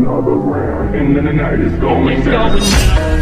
another round, and then the night is going down.